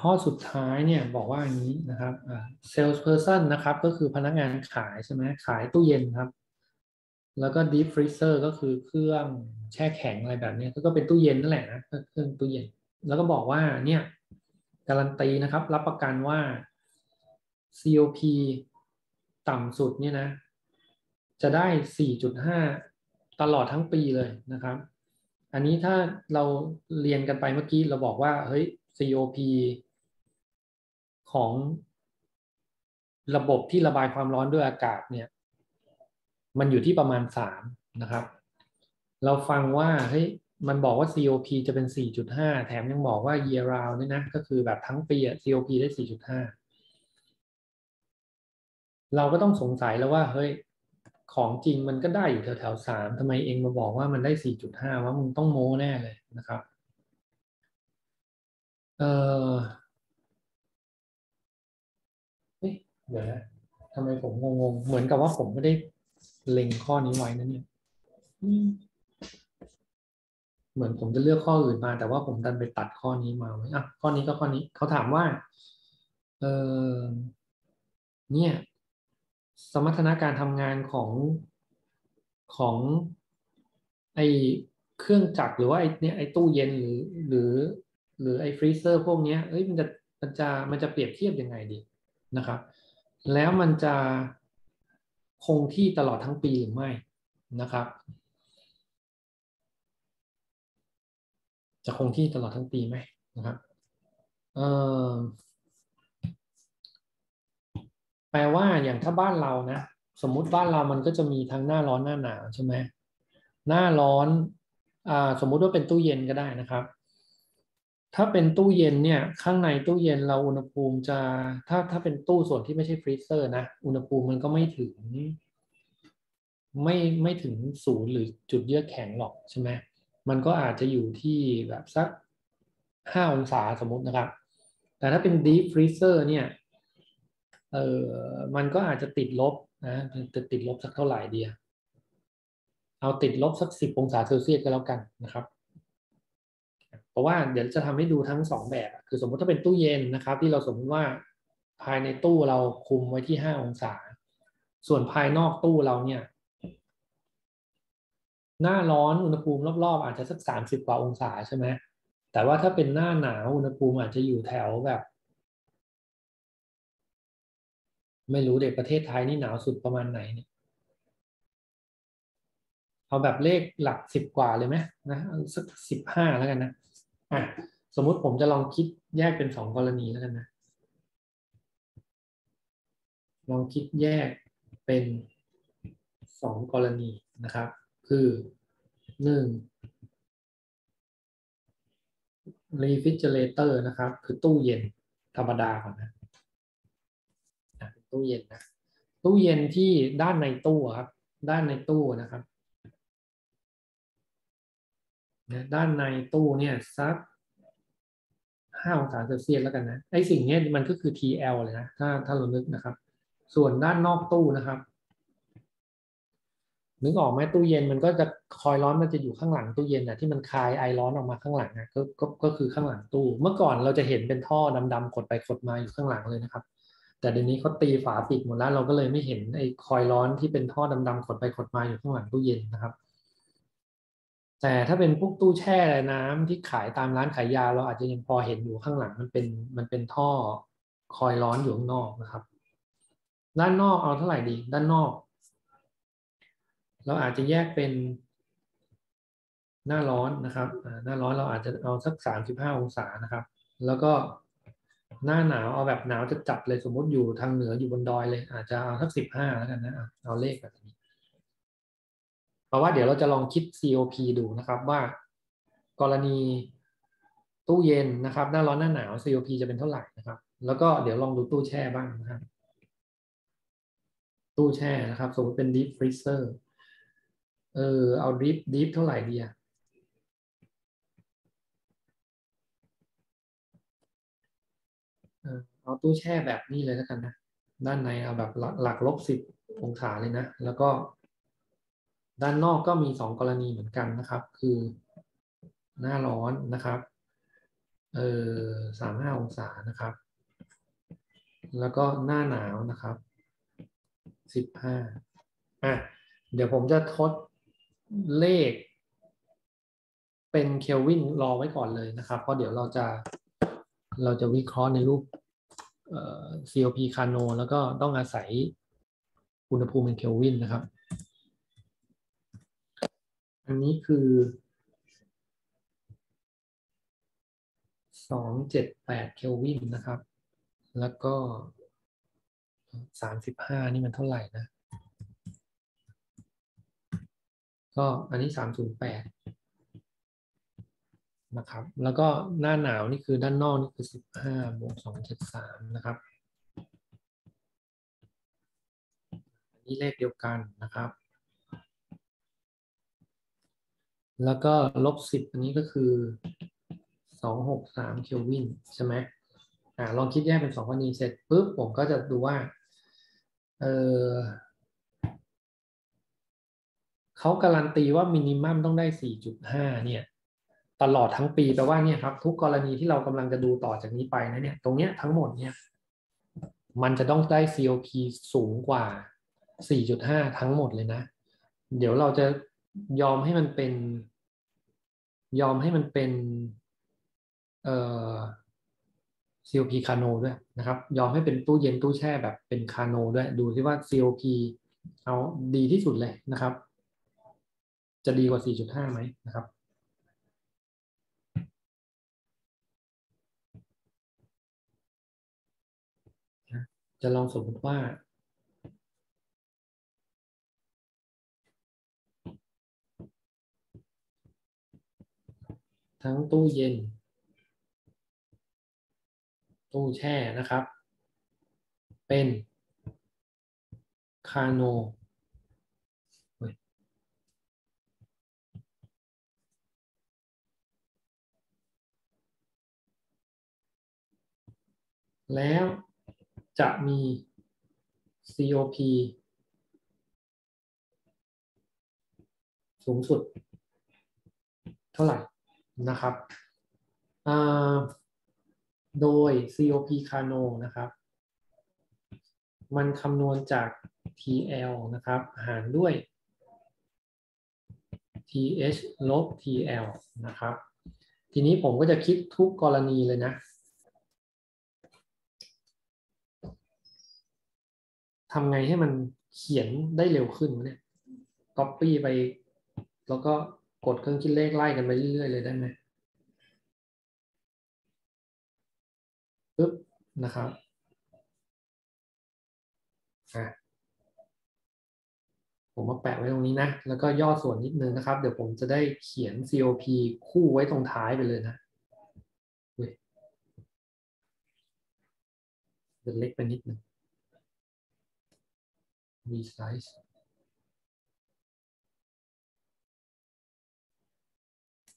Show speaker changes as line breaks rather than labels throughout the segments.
ข้อสุดท้ายเนี่ยบอกว่าอย่างนี้นะครับ salesperson นะครับก็คือพนักงานขายใช่ไหมขายตู้เย็นครับ แล้วก็ deep freezer ก็คือเครื่องแช่แข็งอะไรแบบนี้ก็เป็นตู้เย็นนั่นแหละนะเครื่องตู้เย็น แล้วก็บอกว่าเนี่ยการันตีนะครับรับประกันว่า COP ต่ำสุดเนี่ยนะ จะได้ 4.5 ตลอดทั้งปีเลยนะครับ อันนี้ถ้าเราเรียนกันไปเมื่อกี้เราบอกว่าเฮ้ย COP ของระบบที่ระบายความร้อนด้วยอากาศเนี่ย มันอยู่ที่ประมาณสามนะครับ เราฟังว่าเฮ้ยมันบอกว่า COP จะเป็น 4.5 แถมยังบอกว่า year round ด้วยนะ ก็คือแบบทั้งปีอะ COP ได้ 4.5 เราก็ต้องสงสัยแล้วว่าเฮ้ยของจริงมันก็ได้อยู่แถวแถวสามทำไมเองมาบอกว่ามันได้ 4.5 ว่ามึงต้องโม้แน่เลยนะครับ เออเดี๋ยวนะทำไมผมงงๆ เหมือนกับว่าผมไม่ได้เล็งข้อนี้ไว้นะเนี่ยเหมือนผมจะเลือกข้ออื่นมา แต่ว่าผมดันไปตัดข้อนี้มาไว้อะข้อนี้ก็ข้อนี้เขาถามว่า เออเนี่ย สมรรถนะการทำงานของของไอเครื่องจักรหรือว่าไอเนี่ยไอตู้เย็นหรือหรือ หรือไอ้ฟรีเซอร์พวกนี้เอ้ยมันจะมันจะมันจะเปรียบเทียบยังไงดีนะครับ แล้วมันจะคงที่ตลอดทั้งปีหรือไม่นะครับ จะคงที่ตลอดทั้งปีไหมนะครับเออแปลว่าอย่างถ้าบ้านเรานะ สมมุติบ้านเรามันก็จะมีทั้งหน้าร้อนหน้าหนาวใช่ไหมหน้าร้อนอ่าสมมุติว่าเป็นตู้เย็นก็ได้นะครับ ถ้าเป็นตู้เย็นเนี่ยข้างในตู้เย็นเราอุณหภูมิจะถ้าถ้าเป็นตู้ส่วนที่ไม่ใช่ฟรีเซอร์นะอุณหภูมิมันก็ไม่ถึง ไม่ไม่ถึงศูนย์หรือจุดเยือกแข็งหรอกใช่ไหมมันก็อาจจะอยู่ที่แบบสักห้าองศาสมมตินะครับ แต่ถ้าเป็น deep freezer เนี่ยเออมันก็อาจจะติดลบนะจะติดลบสักเท่าไหร่เดี๋ยวเอาติดลบสักสิบองศาเซลเซียสก็แล้วกันนะครับ เพราะว่าเดี๋ยวจะทำให้ดูทั้งสองแบบ คือสมมติถ้าเป็นตู้เย็นนะครับ ที่เราสมมติว่าภายในตู้เราคุมไว้ที่ห้าองศา ส่วนภายนอกตู้เราเนี่ย หน้าร้อนอุณหภูมิรอบๆ อาจจะสักสามสิบกว่าองศาใช่ไหมแต่ว่าถ้าเป็นหน้าหนาวอุณหภูมิอาจจะอยู่แถวแบบ ไม่รู้เด็กประเทศไทยนี่หนาวสุดประมาณไหนเนี่ยเอาแบบเลขหลักสิบกว่าเลยไหมนะสักสิบห้าแล้วกันนะ อะสมมุติผมจะลองคิดแยกเป็นสองกรณีแล้วกันนะ ลองคิดแยกเป็นสองกรณีนะครับ คือหนึ่ง refrigerator นะครับ คือตู้เย็นธรรมดาก่อนนะตู้เย็นนะ ตู้เย็นที่ด้านในตู้ครับ ด้านในตู้นะครับ นะด้านในตู้เนี่ยสักห้าองศาเซลเซียสแล้วกันนะไอสิ่งนี้มันก็คือ TL เลยนะถ้าถ้าเรานึกนะครับ ส่วนด้านนอกตู้นะครับ นึกออกไหมตู้เย็นมันก็จะคอยร้อนมันจะอยู่ข้างหลังตู้เย็นนะที่มันคายไอร้อนออกมาข้างหลังนะก็ก็ก็คือข้างหลังตู้ เมื่อก่อนเราจะเห็นเป็นท่อดำๆกดไปกดมาอยู่ข้างหลังเลยนะครับ แต่เดี๋ยวนี้เขาตีฝาปิดหมดแล้วเราก็เลยไม่เห็นไอคอยร้อนที่เป็นท่อดำๆกดไปกดมาอยู่ข้างหลังตู้เย็นนะครับ แต่ถ้าเป็นพวกตู้แช่น้ำที่ขายตามร้านขายยา เราอาจจะยังพอเห็นอยู่ข้างหลังมันเป็นมันเป็นท่อคอยร้อนอยู่ข้างนอกนะครับ ด้านนอกเอาเท่าไหร่ดี ด้านนอก เราอาจจะแยกเป็นหน้าร้อนนะครับหน้าร้อนเราอาจจะเอาสักสามสิบห้าองศานะครับ แล้วก็หน้าหนาวเอาแบบหนาวจะจัดเลยสมมติอยู่ทางเหนืออยู่บนดอยเลย อาจจะเอาสักสิบห้าแล้วกันนะเอาเลขแบบนี้ ราะว่าเดี๋ยวเราจะลองคิด COP ดูนะครับว่า กรณีตู้เย็นนะครับ หน้าร้อนหน้าหนาว COP จะเป็นเท่าไหร่นะครับ แล้วก็เดี๋ยวลองดูตู้แช่บ้างนะครับ ตู้แช่นะครับ สมมติเป็น deep freezer เออเอา deep deep เท่าไหร่ดีอะเอาตู้แช่แบบนี้เลยแล้วกันนะ ด้านในเอาแบบหลักลบสิบองศาเลยนะ แล้วก็ ด้านนอกก็มี 2 กรณีเหมือนกันนะครับ คือหน้าร้อนนะครับ เออสามห้าองศานะครับ แล้วก็หน้าหนาวนะครับสิบห้าอะเดี๋ยวผมจะทดเลข เป็นเคลวินรอไว้ก่อนเลยนะครับ เพราะเดี๋ยวเราจะเราจะวิเคราะห์ในรูปเอ่อ COP คาโนแล้วก็ต้องอาศัยอุณหภูมิเป็นเคลวินนะครับ อันนี้คือสองเจ็ดแปดเคลวินนะครับ แล้วก็สามสิบห้านี่มันเท่าไหร่นะ ก็อันนี้สามศูนย์แปดนะครับ แล้วก็หน้าหนาวนี่คือด้านนอกนี่คือสิบห้าบวกสองเจ็ดสามนะครับ อันนี้เลขเดียวกันนะครับ แล้วก็ลบสิบอันนี้ก็คือสองหกสามเคลวินใช่ไหมอ่าลองคิดแยกเป็นสองกรณีเสร็จปุ๊บผมก็จะดูว่า เออเขาการันตีว่ามินิมัมต้องได้4.5เนี่ย ตลอดทั้งปีแปลว่าเนี่ยครับ ทุกกรณีที่เรากำลังจะดูต่อจากนี้ไปนะเนี่ย ตรงเนี้ยทั้งหมดเนี่ยมันจะต้องได้ COP สูงกว่า 4.5 ทั้งหมดเลยนะ เดี๋ยวเราจะ ยอมให้มันเป็น ยอมให้มันเป็นเอ่อ COP คาโนด้วยนะครับ ยอมให้เป็นตู้เย็นตู้แช่แบบเป็นคาโนด้วย ดูที่ว่า COP เอาดีที่สุดเลยนะครับ จะดีกว่า 4.5 ไหมนะครับจะลองสมมติว่า ทั้งตู้เย็น ตู้แช่นะครับ เป็นคาโนแล้วจะมี COP สูงสุด เท่าไหร่ นะครับโดย COP คาโนนะครับ มันคำนวณจาก TL นะครับ หารด้วย TH ลบ TL นะครับ ทีนี้ผมก็จะคิดทุกกรณีเลยนะ ทำไงให้มันเขียนได้เร็วขึ้นวะเนี่ย copy ไป แล้วก็ กดเครื่องคิดเลขไล่กันไปเรื่อยๆเลยได้ไหมปึ๊บนะครับอะผมมาแปะไว้ตรงนี้นะ แล้วก็ย่อส่วนนิดนึงนะครับ เดี๋ยวผมจะได้เขียน COP คู่ไว้ตรงท้ายไปเลยนะเป็นเล็กไปนิดนึง resize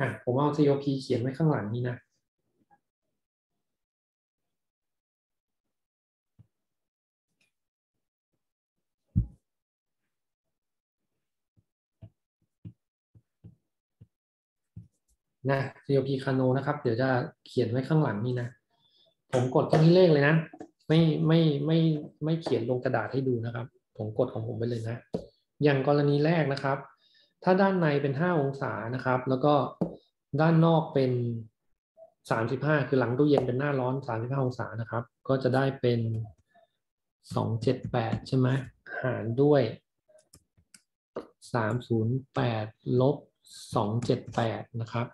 อะผมเอา COP เขียนไว้ข้างหลังนี้นะนะ COP คาโนนะครับ เดี๋ยวจะเขียนไว้ข้างหลังนี่นะ ผมกดตรงที่เลขเลยนะ ไม่ไม่ไม่ไม่เขียนลงกระดาษให้ดูนะครับ ผมกดของผมไปเลยนะ อย่างกรณีแรกนะครับ ถ้าด้านในเป็น 5 องศานะครับ แล้วก็ ด้านนอกเป็น 35 คือหลังตู้เย็นเป็นหน้าร้อน 35 องศานะครับ ก็จะได้เป็น 278 ใช่ไหมหารด้วย 308 ลบ 278 นะครับ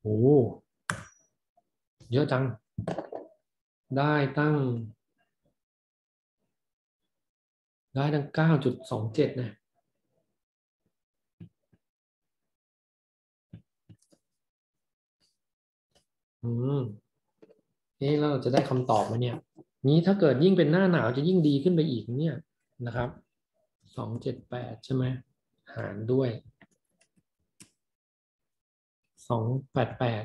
โอ้เยอะจัง ได้ตั้ง ได้ตั้ง 9.27 นะ อืมเอ๊ะแล้วเราจะได้คำตอบไหมเนี่ย นี้ถ้าเกิดยิ่งเป็นหน้าหนาวจะยิ่งดีขึ้นไปอีกเนี่ยนะครับสองเจ็ดแปดใช่ไหมหารด้วยสองแปดแปด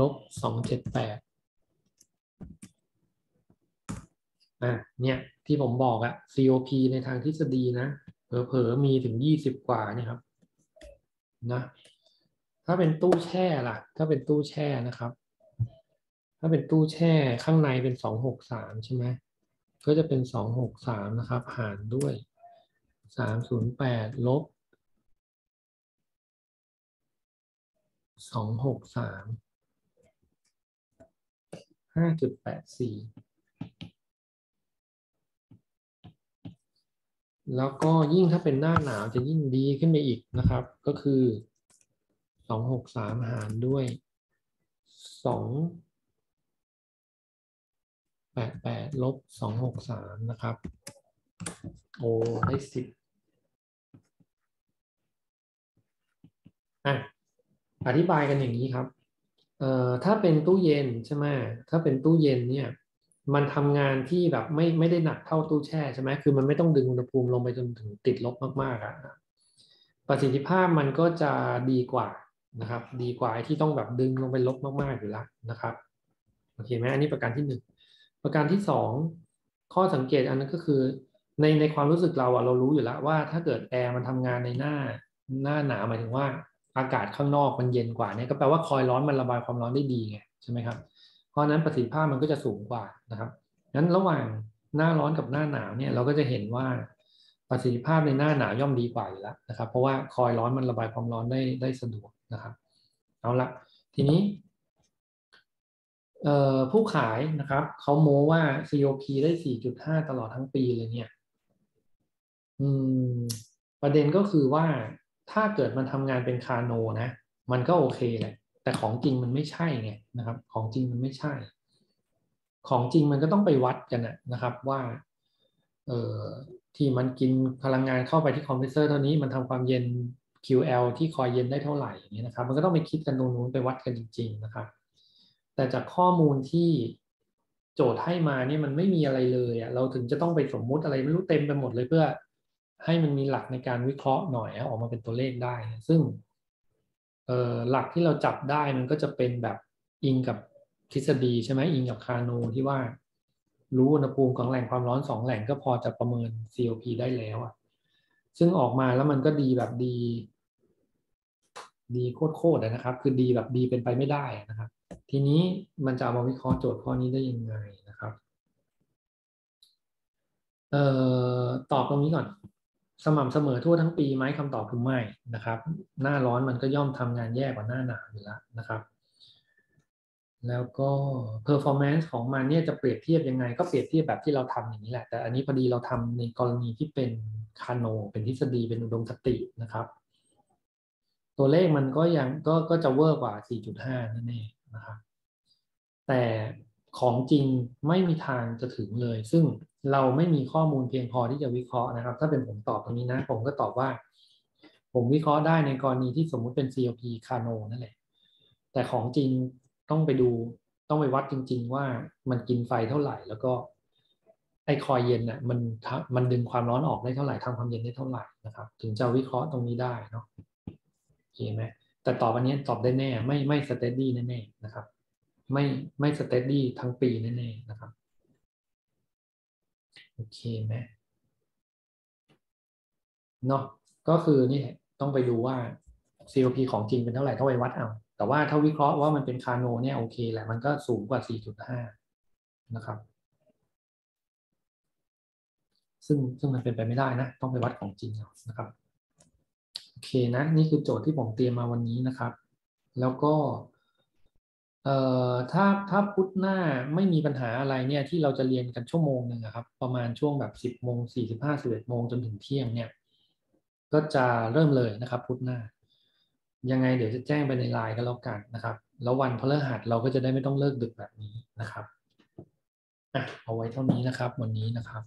ลบสองเจ็ดแปดอะเนี่ยที่ผมบอกอะ COP ในทางทฤษฎีนะเผลอๆมีถึงยี่สิบกว่านี่ครับ นะ ถ้าเป็นตู้แช่ล่ะ ถ้าเป็นตู้แช่นะครับ ถ้าเป็นตู้แช่ข้างในเป็นสองหกสามใช่ไหมก็จะเป็นสองหกสามนะครับ หารด้วยสามศูนย์แปดลบสองหกสามห้าจุดแปดสี่แล้วก็ยิ่งถ้าเป็นหน้าหนาวจะยิ่งดีขึ้นไปอีกนะครับ ก็คือ สองหกสามหารด้วยสองแปดแปดลบสองหกสามนะครับ โอ้ได้สิบอะอธิบายกันอย่างนี้ครับเอ่อถ้าเป็นตู้เย็นใช่ไหมถ้าเป็นตู้เย็นเนี่ยมันทำงานที่แบบไม่ไม่ได้หนักเท่าตู้แช่ใช่ไหมคือมันไม่ต้องดึงอุณหภูมิลงไปจนถึงติดลบมากๆอะประสิทธิภาพมันก็จะดีกว่า นะครับ ดีกว่าที่ต้องแบบดึงลงไปลบมากๆอยู่แล้วนะครับโอเคไหมอันนี้ประการที่หนึ่งประการที่สองข้อสังเกตอันนั้นก็คือในในความรู้สึกเราอะเรารู้อยู่แล้วว่าถ้าเกิดแอร์มันทำงานในหน้าหน้าหนาวหมายถึงว่าอากาศข้างนอกมันเย็นกว่าเนี่ยก็แปลว่าคอยร้อนมันระบายความร้อนได้ดีไงใช่ไหมครับ เพราะนั้นประสิทธิภาพมันก็จะสูงกว่านะครับนั้นระหว่างหน้าร้อนกับหน้าหนาวเนี่ยเราก็จะเห็นว่าประสิทธิภาพในหน้าหนาวย่อมดีกว่าอยู่แล้วนะครับ เพราะว่าคอยร้อนมันระบายความร้อนได้ได้สะดวก นะครับ เอาละทีนี้ผู้ขายนะครับเขาโม้ว่า COP ได้ 4.5 ตลอดทั้งปีเลยเนี่ยอืมประเด็นก็คือว่าถ้าเกิดมันทำงานเป็น Carnot นะ มันก็โอเคแหละ แต่ของจริงมันไม่ใช่ไงนะครับ ของจริงมันไม่ใช่ ของจริงมันก็ต้องไปวัดกันนะครับว่าเออที่มันกินพลังงานเข้าไปที่คอมเพรสเซอร์เท่านี้มันทำความเย็น QL ที่คอยล์เย็นได้เท่าไหร่อย่างนี้นะครับ มันก็ต้องไปคิดกันตรงนู้นไปวัดกันจริง ๆ นะครับ แต่จากข้อมูลที่โจทย์ให้มาเนี่ยมันไม่มีอะไรเลยอะเราถึงจะต้องไปสมมุติอะไรไม่รู้เต็มไปหมดเลยเพื่อ ให้มันมีหลักในการวิเคราะห์หน่อยออกมาเป็นตัวเลขได้ ซึ่งหลักที่เราจับได้มันก็จะเป็นแบบอิงกับทฤษฎีใช่ไหมอิงกับคาโนที่ว่า รู้อุณหภูมิของแหล่งความร้อนสองแหล่งก็พอจะประเมิน COP ได้แล้วอะ ซึ่งออกมาแล้วมันก็ดีแบบดี ดีโคตรๆนะครับ คือดีแบบดีเป็นไปไม่ได้นะครับ ทีนี้มันจะเอามาวิเคราะห์โจทย์ข้อนี้ได้ยังไงนะครับเอ่อตอบตรงนี้ก่อน สม่ำเสมอทั่วทั้งปีไหมคำตอบคือไม่นะครับ หน้าร้อนมันก็ย่อมทำงานแย่กว่าหน้าหนาวอยู่แล้วนะครับ แล้วก็ performance ของมันเนี่ยจะเปรียบเทียบยังไง ก็เปรียบเทียบแบบที่เราทำอย่างนี้แหละ แต่อันนี้พอดีเราทำในกรณีที่เป็นคาโน เป็นทฤษฎีเป็นอุดมคตินะครับ ตัวเลขมันก็ยังก็ก็จะเวอร์กว่า 4.5แน่ๆนะครับแต่ของจริงไม่มีทางจะถึงเลย ซึ่งเราไม่มีข้อมูลเพียงพอที่จะวิเคราะห์นะครับ ถ้าเป็นผมตอบตรงนี้นะ ผมก็ตอบว่า ผมวิเคราะห์ได้ในกรณีที่สมมุติเป็น COP คาโนนั่นแหละแต่ของจริง ต้องไปดูต้องไปวัดจริง ๆ ว่ามันกินไฟเท่าไหร่ แล้วก็ไอคอยเย็นน่ะมันมันดึงความร้อนออกได้เท่าไหร่ทำความเย็นได้เท่าไหร่นะครับ ถึงจะวิเคราะห์ตรงนี้ได้เนาะโอเคไหมแต่ตอบวันนี้ตอบได้แน่ ไม่ไม่ steady แน่ๆนะครับ ไม่ไม่ steady ทั้งปีแน่ๆนะครับโอเคไหมเนาะก็คือนี่ต้องไปดูว่า COP ของจริงเป็นเท่าไหร่เท่าไปวัดเอา แต่ว่าถ้าวิเคราะห์ว่ามันเป็น Carnot เนี่ยโอเคแหละ มันก็สูงกว่า 4.5 นะครับ ซึ่งซึ่งมันเป็นไปไม่ได้นะ ต้องไปวัดของจริงนะครับโอเคนะ นี่คือโจทย์ที่ผมเตรียมมาวันนี้นะครับ แล้วก็เอ่อถ้าถ้าพุธหน้าไม่มีปัญหาอะไรเนี่ยที่เราจะเรียนกันชั่วโมงหนึ่งครับ ประมาณช่วงแบบสิบโมงสี่สิบห้าสิบเอ็ดโมงจนถึงเที่ยงเนี่ย ก็จะเริ่มเลยนะครับพุธหน้า ยังไงเดี๋ยวจะแจ้งไปในไลน์ก็แล้วกันนะครับ แล้ววันพฤหัสเราก็จะได้ไม่ต้องเลิกดึกแบบนี้นะครับอะเอาไว้เท่านี้นะครับ วันนี้นะครับ